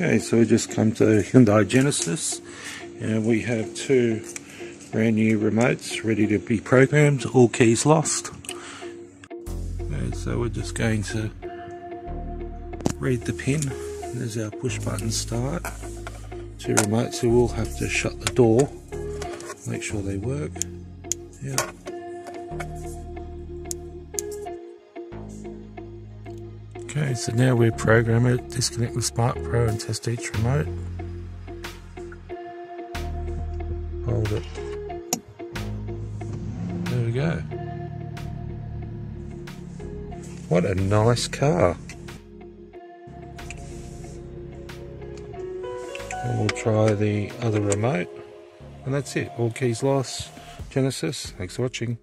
Okay, so we just come to Hyundai Genesis and we have two brand new remotes ready to be programmed, all keys lost. Okay, so we're just going to read the pin. There's our push button start. Two remotes, so we'll have to shut the door, make sure they work. Yeah. Okay, so now we program it, disconnect the Smart Pro and test each remote. Hold it. There we go. What a nice car. And we'll try the other remote. And that's it. All keys lost. Genesis. Thanks for watching.